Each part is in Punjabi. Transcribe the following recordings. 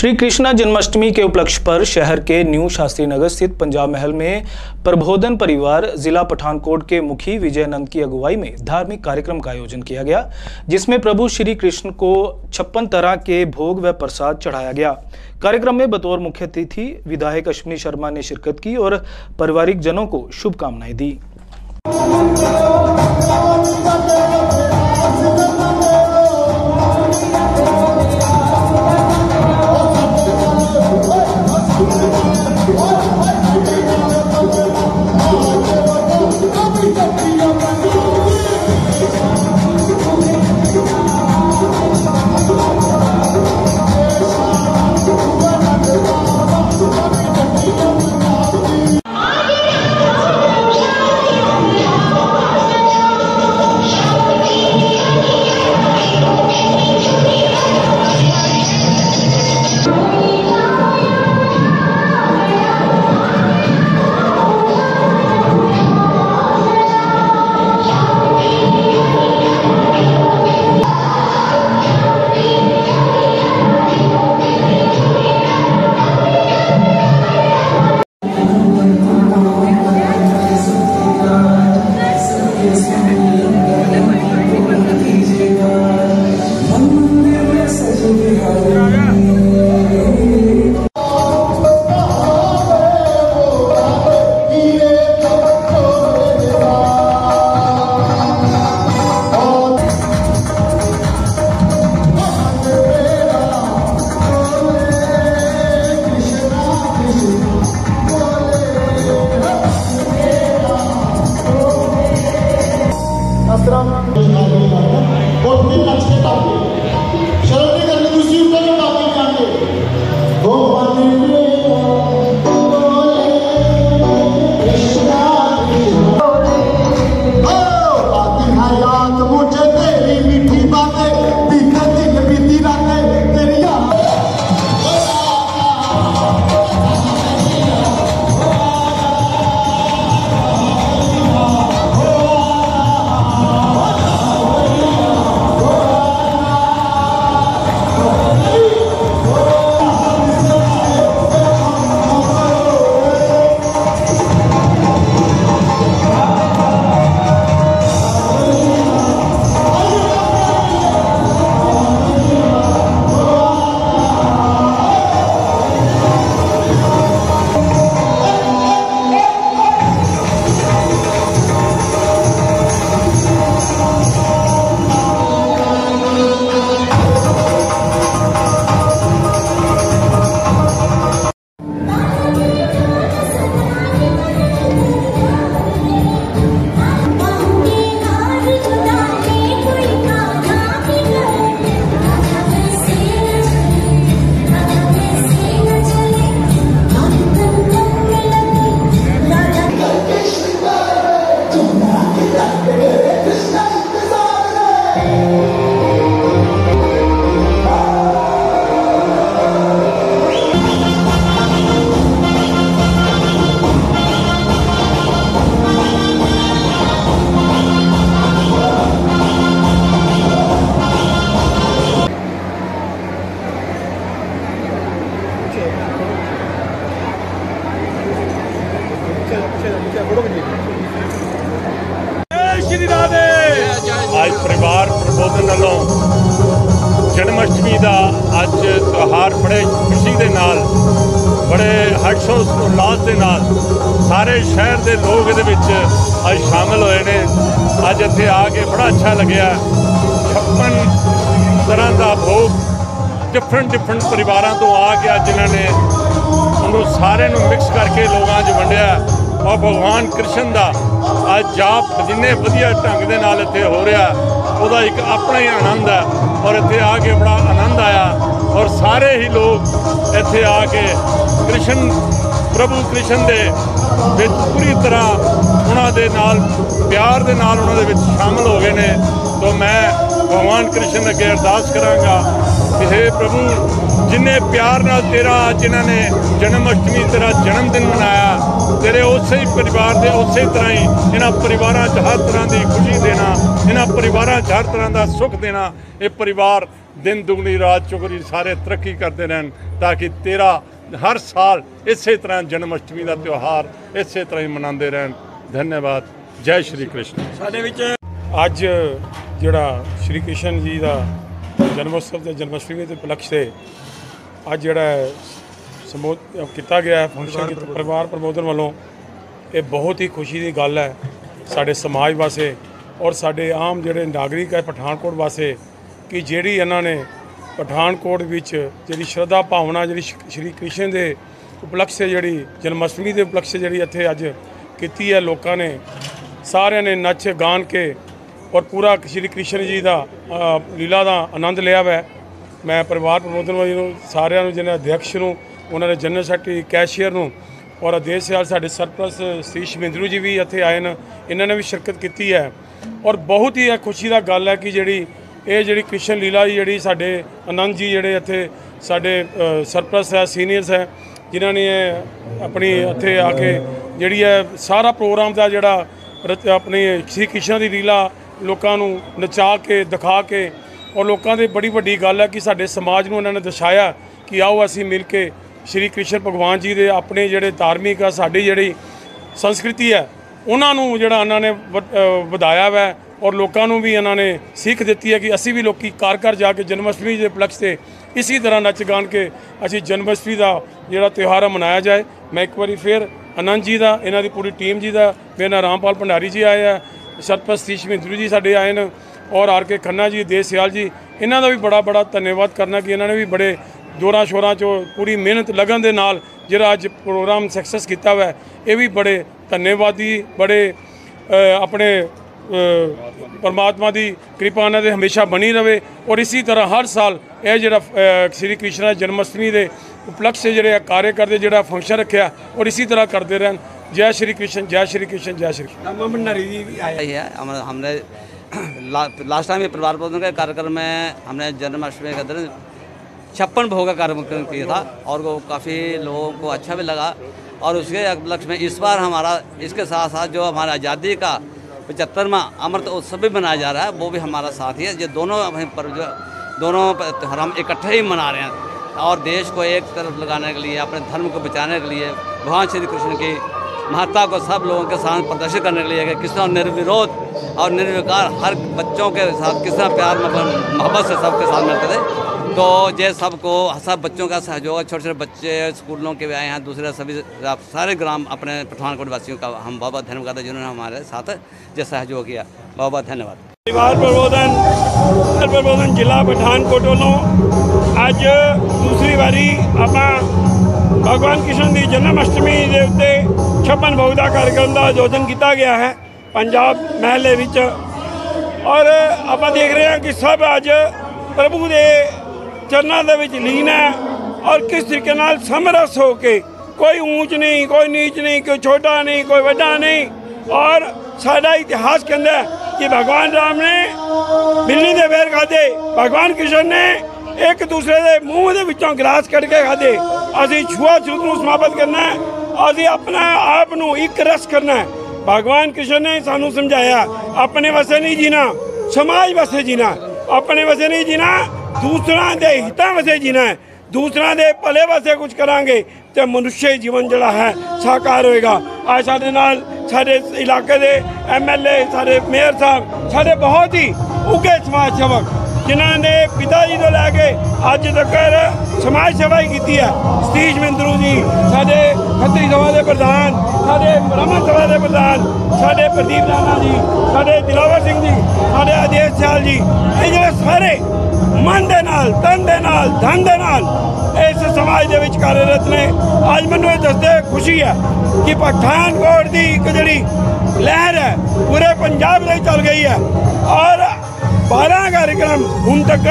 श्री कृष्णा जन्माष्टमी के उपलक्ष्य पर शहर के न्यू शास्त्री नगर स्थित पंजाब महल में प्रबोधन परिवार जिला पठानकोट के मुखी विजय नंद की अगुवाई में धार्मिक कार्यक्रम का आयोजन किया गया, जिसमें प्रभु श्री कृष्ण को छप्पन तरह के भोग व प्रसाद चढ़ाया गया। कार्यक्रम में बतौर मुख्य अतिथि विधायक अश्विनी शर्मा ने शिरकत की और पारिवारिक जनों को शुभकामनाएँ दी। ਦੇ ਨਾਲ, ਬੜੇ ਹਰਸ਼ੋ ਉਲਾਸ ਦੇ ਨਾਲ ਸਾਰੇ ਸ਼ਹਿਰ ਦੇ ਲੋਕ ਇਹਦੇ ਵਿੱਚ ਅੱਜ ਸ਼ਾਮਲ ਹੋਏ ਨੇ। ਅੱਜ ਇੱਥੇ ਆ ਕੇ ਬੜਾ ਅੱਛਾ ਲੱਗਿਆ। 56 ਤਰ੍ਹਾਂ ਦਾ ਭੋਗ ਡਿਫਰੈਂਟ ਡਿਫਰੈਂਟ ਪਰਿਵਾਰਾਂ ਤੋਂ ਆ ਕੇ ਅੱਜ ਇਹਨਾਂ ਨੇ ਉਹਨੂੰ ਸਾਰੇ ਨੂੰ ਮਿਕਸ ਕਰਕੇ ਲੋਕਾਂ 'ਚ ਵੰਡਿਆ। ਔਰ ਭਗਵਾਨ ਕ੍ਰਿਸ਼ਨ ਦਾ ਅੱਜ ਜਾਪ ਜਿੰਨੇ ਵਧੀਆ ਢੰਗ ਦੇ ਨਾਲ ਇੱਥੇ ਹੋ ਰਿਹਾ, ਉਹਦਾ ਇੱਕ ਆਪਣਾ ਹੀ ਆਨੰਦ ਹੈ। ਔਰ ਇੱਥੇ ਆ ਕੇ ਬੜਾ ਆਨੰਦ ਆਇਆ। ਔਰ ਸਾਰੇ ਹੀ ਲੋਕ ਇੱਥੇ ਆ ਕੇ ਕ੍ਰਿਸ਼ਨ, ਪ੍ਰਭੂ ਕ੍ਰਿਸ਼ਨ ਦੇ ਵਿੱਚ ਪੂਰੀ ਤਰ੍ਹਾਂ ਉਹਨਾਂ ਦੇ ਨਾਲ, ਪਿਆਰ ਦੇ ਨਾਲ ਉਹਨਾਂ ਦੇ ਵਿੱਚ ਸ਼ਾਮਲ ਹੋ ਗਏ ਨੇ। ਤੋਂ ਮੈਂ ਭਗਵਾਨ ਕ੍ਰਿਸ਼ਨ ਅੱਗੇ ਅਰਦਾਸ ਕਰਾਂਗਾ ਕਿ हे ਪ੍ਰਭੂ, ਜਿੰਨੇ ਪਿਆਰ ਨਾਲ ਤੇਰਾ ਅੱਜ ਇਹਨਾਂ ਨੇ ਜਨਮ ਅਸ਼ਟਮੀ, ਤੇਰਾ ਜਨਮ ਦਿਨ ਮਨਾਇਆ, ਤੇਰੇ ਉਸੇ ਹੀ ਪਰਿਵਾਰ ਦੇ ਉਸੇ ਤਰ੍ਹਾਂ ਹੀ ਇਹਨਾਂ ਪਰਿਵਾਰਾਂ 'ਚ ਹਰ ਤਰ੍ਹਾਂ ਦੀ ਖੁਸ਼ੀ ਦੇਣਾ, ਇਹਨਾਂ ਪਰਿਵਾਰਾਂ 'ਚ ਹਰ ਤਰ੍ਹਾਂ ਦਾ ਸੁੱਖ ਦੇਣਾ, ਇਹ ਪਰਿਵਾਰ ਦਿਨ ਦੁਗਣੀ ਰਾਤ ਚੁਗਣੀ ਸਾਰੇ ਤਰੱਕੀ ਕਰਦੇ ਰਹਿਣ ਤਾਂ ਕਿ ਤੇਰਾ ਹਰ ਸਾਲ ਇਸੇ ਤਰ੍ਹਾਂ ਜਨਮ ਅਸ਼ਟਮੀ ਦਾ ਤਿਉਹਾਰ ਇਸੇ ਤਰ੍ਹਾਂ ਹੀ ਮਨਾਉਂਦੇ ਰਹਿਣ। ਧੰਨਵਾਦ। ਜੈ ਸ਼੍ਰੀ ਕ੍ਰਿਸ਼ਨ। ਸਾਡੇ ਵਿੱਚ ਅੱਜ ਜਿਹੜਾ ਸ਼੍ਰੀ ਕ੍ਰਿਸ਼ਨ ਜੀ ਦਾ ਜਨਮ ਉਤਸਵ ਤੇ ਜਨਮ ਅਸ਼ਟਮੀ ਦੇ ਉਪਲਕਸ਼ ਤੇ ਅੱਜ ਜਿਹੜਾ ਸੰਬੋਧ ਕੀਤਾ ਗਿਆ ਹੈ ਫੰਕਸ਼ਨ ਕੀਤਾ ਪਰਿਵਾਰ ਪ੍ਰਬੋਧਨ ਵੱਲੋਂ ਇਹ ਬਹੁਤ ਹੀ ਖੁਸ਼ੀ ਦੀ ਗੱਲ ਹੈ ਸਾਡੇ ਸਮਾਜ ਵਾਸਤੇ ਔਰ ਸਾਡੇ ਆਮ ਜਿਹੜੇ ਨਾਗਰਿਕ ਹੈ ਪਠਾਨਕੋਟ ਵਾਸਤੇ ਕਿ ਜਿਹੜੀ ਇਹਨਾਂ ਨੇ ਪਠਾਨਕੋਟ ਵਿੱਚ ਜਿਹੜੀ ਸ਼ਰਧਾ ਭਾਵਨਾ ਜਿਹੜੀ ਸ਼- ਸ਼੍ਰੀ ਕ੍ਰਿਸ਼ਨ ਦੇ ਉਪਲਕਸ਼ ਜਿਹੜੀ ਜਨਮ ਅਸ਼ਟਮੀ ਦੇ ਉਪਲਕਸ਼ ਜਿਹੜੀ ਇੱਥੇ ਅੱਜ ਕੀਤੀ ਹੈ, ਲੋਕਾਂ ਨੇ ਸਾਰਿਆਂ ਨੇ ਨੱਚ ਗਾਣ ਕੇ ਔਰ ਪੂਰਾ ਸ਼੍ਰੀ ਕ੍ਰਿਸ਼ਨ ਜੀ ਦਾ ਲੀਲਾ ਦਾ ਆਨੰਦ ਲਿਆ ਵੈ। ਮੈਂ ਪਰਿਵਾਰ ਪ੍ਰਬੋਧਨ ਵਾਲੀ ਨੂੰ, ਸਾਰਿਆਂ ਨੂੰ, ਜਿਹਨਾਂ ਅਧਿਅਕਸ਼ ਨੂੰ, ਉਹਨਾਂ ਦੇ ਜਨਰਲ ਸੈਕਟਰੀ, ਕੈਸ਼ੀਅਰ ਨੂੰ ਔਰ ਆਦੇਸ਼ ਸਿਆਲ ਸਾਡੇ ਸਰਪ੍ਰਸਤ ਸਤੀਸ਼ ਮਿੰਦਰੂ ਜੀ ਵੀ ਇੱਥੇ ਆਏ ਨੇ। ਇਹਨਾਂ ਨੇ ਵੀ ਸ਼ਿਰਕਤ ਕੀਤੀ ਹੈ। ਔਰ ਬਹੁਤ ਹੀ ਇਹ ਖੁਸ਼ੀ ਦਾ ਗੱਲ ਹੈ ਕਿ ਜਿਹੜੀ ਇਹ ਜਿਹੜੀ ਕ੍ਰਿਸ਼ਨ ਲੀਲਾ ਜੀ ਜਿਹੜੀ ਸਾਡੇ ਆਨੰਦ ਜੀ ਜਿਹੜੇ ਇੱਥੇ ਸਾਡੇ ਅ, ਸਰਪ੍ਰਸਤ ਹੈ ਸੀਨੀਅਰਸ ਹੈ ਜਿਨ੍ਹਾਂ ਨੇ ਆਪਣੀ ਇੱਥੇ ਆ ਕੇ ਜਿਹੜੀ ਹੈ ਸਾਰਾ ਪ੍ਰੋਗਰਾਮ ਦਾ ਜਿਹੜਾ ਰਚ- ਆਪਣੀ ਸ਼੍ਰੀ ਕ੍ਰਿਸ਼ਨ ਦੀ ਲੀਲਾ ਲੋਕਾਂ ਨੂੰ ਨਚਾ ਕੇ ਦਿਖਾ ਕੇ ਔਰ ਲੋਕਾਂ ਦੀ ਬੜੀ ਵੱਡੀ ਗੱਲ ਹੈ ਕਿ ਸਾਡੇ ਸਮਾਜ ਨੂੰ ਇਹਨਾਂ ਨੇ ਦਰਸਾਇਆ ਕਿ ਆਓ ਅਸੀਂ ਮਿਲ ਕੇ ਸ਼੍ਰੀ ਕ੍ਰਿਸ਼ਨ ਭਗਵਾਨ ਜੀ ਦੇ ਆਪਣੇ ਜਿਹੜੇ ਧਾਰਮਿਕ ਆ ਸਾਡੀ ਜਿਹੜੀ ਸੰਸਕ੍ਰਿਤੀ ਹੈ ਉਹਨਾਂ ਨੂੰ ਜਿਹੜਾ ਉਹਨਾਂ ਨੇ ਵ- ਵਧਾਇਆ ਵੈ ਔਰ ਲੋਕਾਂ ਨੂੰ ਵੀ ਇਹਨਾਂ ਨੇ ਸਿੱਖ ਦਿੱਤੀ ਹੈ ਕਿ ਅਸੀਂ ਵੀ ਲੋਕੀ ਘਰ ਘਰ ਜਾ ਕੇ ਜਨਮਸ਼ਟਮੀ ਦੇ ਪਲਕਸ ਤੇ ਇਸੀ ਤਰ੍ਹਾਂ ਨੱਚ ਗਾਣ ਕੇ ਅਸੀਂ ਜਨਮ ਅਸ਼ਟਮੀ ਦਾ ਜਿਹੜਾ ਤਿਉਹਾਰ ਹੈ ਮਨਾਇਆ ਜਾਏ। ਮੈਂ ਇੱਕ ਵਾਰੀ ਫਿਰ ਆਨੰਦ ਜੀ ਦਾ, ਇਹਨਾਂ ਦੀ ਪੂਰੀ ਟੀਮ ਜੀ ਦਾ ਮੇਰੇ ਨਾਲ ਰਾਮਪਾਲ ਭੰਡਾਰੀ ਜੀ ਆਏ ਆ, ਸਰਪ੍ਰਸਤ ਮਿੰਦਰੂ ਜੀ ਸਾਡੇ ਆਏ ਨੇ ਔਰ ਆਰ ਕੇ ਖੰਨਾ ਜੀ, ਦੇਸ ਸਿਆਲ ਜੀ, ਇਹਨਾਂ ਦਾ ਵੀ ਬੜਾ ਬੜਾ ਧੰਨਵਾਦ ਕਰਨਾ ਕਿ ਇਹਨਾਂ ਨੇ ਵੀ ਬੜੇ ਜੋਰਾਂ ਸ਼ੋਰਾਂ ਚੋਂ ਪੂਰੀ ਮਿਹਨਤ ਲਗਨ ਦੇ ਨਾਲ ਜਿਹੜਾ ਅੱਜ ਪ੍ਰੋਗਰਾਮ ਸਕਸੈਸ ਕੀਤਾ ਹੋਇਆ ਇਹ ਵੀ ਬੜੇ ਧੰਨਵਾਦੀ, ਬੜੇ ਆਪਣੇ ਪਰਮਾਤਮਾ ਦੀ ਕਿਰਪਾ ਇਹਨਾਂ ਦੇ ਹਮੇਸ਼ਾ ਬਣੀ ਰਵੇ ਔਰ ਇਸੇ ਤਰ੍ਹਾਂ ਹਰ ਸਾਲ ਇਹ ਜਿਹੜਾ ਅ, ਸ਼੍ਰੀ ਕ੍ਰਿਸ਼ਨ ਜਨਮ ਅਸ਼ਟਮੀ ਦੇ ਉਪਲਕਸ਼ ਤੇ ਜਿਹੜੇ ਕਾਰਜ ਕਰਦੇ ਜਿਹੜਾ ਫੰਕਸ਼ਨ ਰੱਖਿਆ ਔਰ ਇਸੇ ਤਰ੍ਹਾਂ ਕਰਦੇ ਰਹਿਣ ਜੈ ਸ਼੍ਰੀ ਕ੍ਰਿਸ਼ਨ ਜੈ ਸ਼੍ਰੀ ਕ੍ਰਿਸ਼ਨ ਜੈ ਸ਼੍ਰੀ ਕ੍ਰਿਸ਼ਨ ਰਾਮਾ ਭੰਡਾਰੀ ਜੀ ਵੀ ਆਏ ही है हम हमने ला, लास्ट टाइम ये परिवार पोषण के कार्यक्रम में हमने जन्माष्टमी के दिन छप्पन भोग का कार्यक्रम किया था और वो काफ़ी लोगों को अच्छा भी लगा और उसके उपलक्ष्य में इस बार हमारा इसके साथ साथ जो हमारा आज़ादी का पचहत्तरवा अमृत उत्सव भी मनाया जा रहा है, वो भी हमारा साथ ही है। ये दोनों पर्व जो, दोनों त्यौहार हम इकट्ठे ही मना रहे हैं। और देश को एक तरफ़ लगाने के लिए, अपने धर्म को बचाने के लिए, भगवान श्री कृष्ण की महत्ता को सब लोगों के साथ प्रदर्शित करने के लिए, कि किस तरह निर्विरोध और निर्विकार हर बच्चों के साथ किस तरह प्यार मोहब्बत मोहब्बत से सबके साथ मिलते थे। तो ये सबको सब बच्चों का सहयोग है छोटे छोटे बच्चे स्कूलों के भी आए हैं दूसरे सभी सारे ग्राम अपने पठानकोट वासियों का हम बहुत बहुत धन्यवाद करते हैं जिन्होंने हमारे साथ ये सहयोग किया बहुत बहुत धन्यवाद ਪਰਿਵਾਰ ਪ੍ਰਬੋਧਨ ਪਰਿਵਾਰ ਪ੍ਰਬੋਧਨ ਜ਼ਿਲ੍ਹਾ ਪਠਾਨਕੋਟ ਵੱਲੋਂ ਅੱਜ ਦੂਸਰੀ ਵਾਰੀ ਆਪਾਂ ਭਗਵਾਨ ਕ੍ਰਿਸ਼ਨ ਦੀ ਜਨਮ ਅਸ਼ਟਮੀ ਦੇ ਉੱਤੇ 56 ਭੋਗ ਦਾ ਕਾਰਜਕ੍ਰਮ ਦਾ ਆਯੋਜਨ ਕੀਤਾ ਗਿਆ ਹੈ ਪੰਜਾਬ ਮਹਿਲ ਦੇ ਵਿੱਚ ਔਰ ਆਪਾਂ ਦੇਖ ਰਹੇ ਹਾਂ ਕਿ ਸਭ ਅੱਜ ਪ੍ਰਭੂ ਦੇ ਚਰਨਾਂ ਦੇ ਵਿੱਚ ਲੀਨ ਹੈ ਔਰ ਕਿਸ ਤਰੀਕੇ ਨਾਲ ਸਮਰਸ ਹੋ ਕੇ ਕੋਈ ਊਂਚ ਨਹੀਂ, ਕੋਈ ਨੀਚ ਨਹੀਂ, ਕੋਈ ਛੋਟਾ ਨਹੀਂ, ਕੋਈ ਵੱਡਾ ਨਹੀਂ ਔਰ ਸਾਡਾ ਇਤਿਹਾਸ ਕਹਿੰਦਾ ਕਿ ਭਗਵਾਨ ਰਾਮ ਨੇ ਬਿੱਲੀ ਦੇ ਵੇਰ ਖਾਦੇ ਭਗਵਾਨ ਕ੍ਰਿਸ਼ਨ ਨੇ ਇੱਕ ਦੂਸਰੇ ਦੇ ਮੂੰਹ ਦੇ ਵਿੱਚੋਂ ਗਲਾਸ ਕੱਢ ਕੇ ਖਾਦੇ ਅਸੀਂ ਛੂਆ-ਛੂਤ ਨੂੰ ਸਮਾਪਤ ਕਰਨਾ ਹੈ, ਅਸੀਂ ਆਪਣਾ ਆਪ ਨੂੰ ਇੱਕ ਰਸ ਕਰਨਾ ਹੈ। ਭਗਵਾਨ ਕ੍ਰਿਸ਼ਨ ਨੇ ਸਾਨੂੰ ਸਮਝਾਇਆ, ਆਪਣੇ ਵਸੇ ਨਹੀਂ ਜੀਣਾ, ਸਮਾਜ ਵਸੇ ਜੀਣਾ, ਆਪਣੇ ਵਸੇ ਨਹੀਂ ਜੀਣਾ ਦੂਸਰਾਂ ਦੇ ਹਿੱਤਾਂ ਵਸੇ ਜੀਣਾ ਹੈ। ਦੂਸਰਾਂ ਦੇ ਭਲੇ ਵਾਸਤੇ ਕੁਝ ਕਰਾਂਗੇ ਤੇ ਮਨੁੱਖੀ ਜੀਵਨ ਜਿਹੜਾ ਹੈ, ਸਾਕਾਰ ਹੋਏਗਾ। ਅੱਜ ਸਾਡੇ ਨਾਲ ਸਾਡੇ ਇਲਾਕੇ ਦੇ ਐਮਐਲਏ ਸਾਡੇ ਮੇਅਰ ਸਾਹਿਬ, ਸਾਡੇ ਬਹੁਤ ਹੀ ਉੱਗੇ ਸਮਾਜ ਸੇਵਕ, ਜਿਨ੍ਹਾਂ ਨੇ ਪਿਤਾ ਜੀ ਤੋਂ ਲੈ ਕੇ ਅੱਜ ਤੱਕ ਸਮਾਜ ਸੇਵਾ ਹੀ ਕੀਤੀ ਹੈ। ਸਤੀਸ਼ ਮਿੰਦਰੂ ਜੀ, ਸਾਡੇ ਖੱਤਰੀ ਸਭਾ ਦੇ ਪ੍ਰਧਾਨ, ਸਾਡੇ ਬ੍ਰਹਮਣ ਸਭਾ ਦੇ ਪ੍ਰਧਾਨ, ਸਾਡੇ ਪ੍ਰਦੀਪ ਰਾਣਾ ਜੀ, ਸਾਡੇ ਦਿਲਾਵਰ ਸਿੰਘ ਜੀ ਸਾਡੇ ਜੀ, ਇਹ ਜਿਹੜੇ ਸਾਰੇ ਮਨ ਦੇ ਨਾਲ, ਤਨ ਦੇ ਨਾਲ, ਧਨ ਦੇ ਨਾਲ ਇਸ ਸਮਾਜ ਦੇ ਵਿੱਚ ਕਾਰਜਰਤ ਨੇ, ਅੱਜ ਮੈਨੂੰ ਇਹ ਦੱਸਦੇ ਖੁਸ਼ੀ ਹੈ ਕਿ ਪਠਾਨਕੋਟ ਦੀ ਇੱਕ ਜਿਹੜੀ ਲਹਿਰ ਹੈ, ਪੂਰੇ ਪੰਜਾਬ ਦੇ ਚੱਲ ਗਈ ਹੈ ਔਰ 12 ਕਾਰਜਕ੍ਰਮ ਹੁਣ ਤੱਕ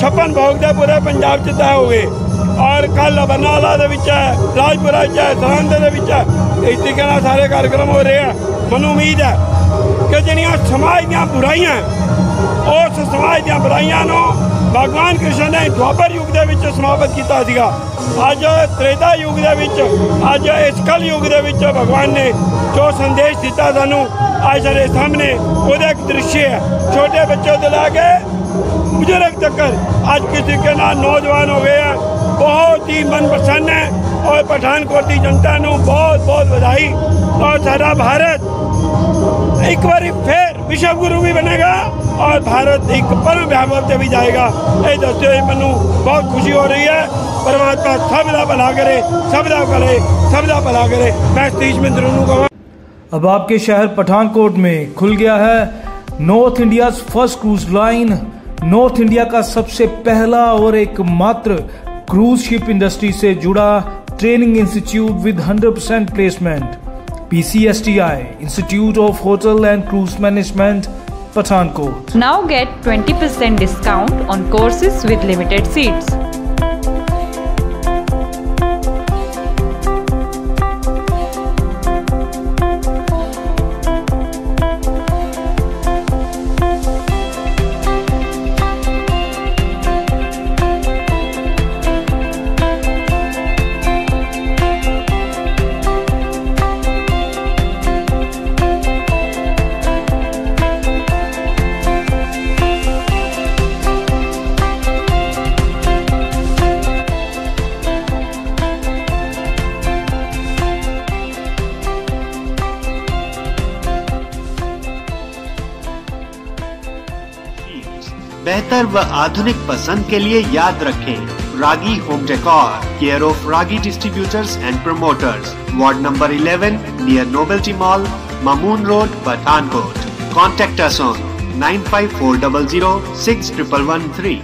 56 ਭੋਗ ਦੇ ਪੂਰੇ ਪੰਜਾਬ ਚ ਤੈਅ ਹੋ ਗਏ ਔਰ ਕੱਲ ਬਰਨਾਲਾ ਦੇ ਵਿੱਚ ਹੈ ਰਾਜਪੁਰਾ ਚ ਹੈ, ਸਰਹੰਦ ਦੇ ਵਿੱਚ ਹੈ, ਇਸ ਤਰੀਕੇ ਨਾਲ ਸਾਰੇ ਕਾਰਜਕ੍ਰਮ ਹੋ ਰਹੇ ਆ ਮੈਨੂੰ ਉਮੀਦ ਹੈ ਕਿ ਜਿਹੜੀਆਂ ਸਮਾਜ ਦੀਆਂ ਬੁਰਾਈਆਂ ਉਸ ਸਮਾਜ ਦੀਆਂ ਬੁਰਾਈਆਂ ਨੂੰ ਭਗਵਾਨ ਕ੍ਰਿਸ਼ਨ ਨੇ ਦੁਆਪਰ ਯੁੱਗ ਦੇ ਵਿੱਚ ਸਮਾਪਤ ਕੀਤਾ ਸੀਗਾ। ਅੱਜ ਤ੍ਰੇਤਾ ਯੁੱਗ ਦੇ ਵਿੱਚ, ਅੱਜ ਇਸ ਕਲ ਯੁੱਗ ਦੇ ਵਿੱਚ ਭਗਵਾਨ ਨੇ ਜੋ ਸੰਦੇਸ਼ ਦਿੱਤਾ ਸਾਨੂੰ, ਅੱਜ ਸਾਡੇ ਸਾਹਮਣੇ ਉਹਦਾ ਇੱਕ ਦ੍ਰਿਸ਼ ਹੈ। ਛੋਟੇ ਬੱਚੇ ਤੋਂ ਲੈ ਕੇ ਬਜ਼ੁਰਗ ਤੱਕ ਅੱਜ ਕਿਸ ਤਰੀਕੇ ਨਾਲ ਨੌਜਵਾਨ ਹੋ ਗਏ ਆ, ਬਹੁਤ ਹੀ ਮਨ ਪ੍ਰਸੰਨ ਹੈ ਔਰ ਪਠਾਨਕੋਟ ਦੀ ਜਨਤਾ ਨੂੰ ਬਹੁਤ ਬਹੁਤ ਵਧਾਈ। ਔਰ ਸਾਡਾ ਭਾਰਤ ਇੱਕ ਵਾਰੀ ਫੇਰ ਵਿਸ਼ਵ ਗੁਰੂ ਵੀ ਬਣੇਗਾ। ਔਰ ਭਾਰਤ ਇੱਕ ਪਰਮ ਵਿਆਪਕ ਤੇ ਵੀ ਜਾਏਗਾ ਇਹ ਦੱਸਦੇ ਹੋਏ ਮੈਨੂੰ ਬਹੁਤ ਖੁਸ਼ੀ ਹੋ ਰਹੀ ਹੈ ਪਰਮਾਤਮਾ ਸਭ ਦਾ ਭਲਾ ਕਰੇ ਸਭ ਦਾ ਕਰੇ ਸਭ ਦਾ ਭਲਾ ਕਰੇ ਮੈਂ ਸਤੀਸ਼ ਮਿੰਦਰ ਨੂੰ ਕਹਾਂ अब आपके शहर पठानकोट में खुल गया है north India first cruise line north India का सबसे पहला और एकमात्र क्रूज शिप इंडस्ट्री से जुड़ा training institute with 100% placement PCSTI institute of hotel and cruise management Pathankot. Now get 20% discount on courses with limited seats. बेहतर व आधुनिक पसंद के लिए याद रखें Ragi home decor, care of Ragi distributors and promoters. Ward number 11 near novelty mall Mamoon road Pathankot contact on nine five four double zero six triple one three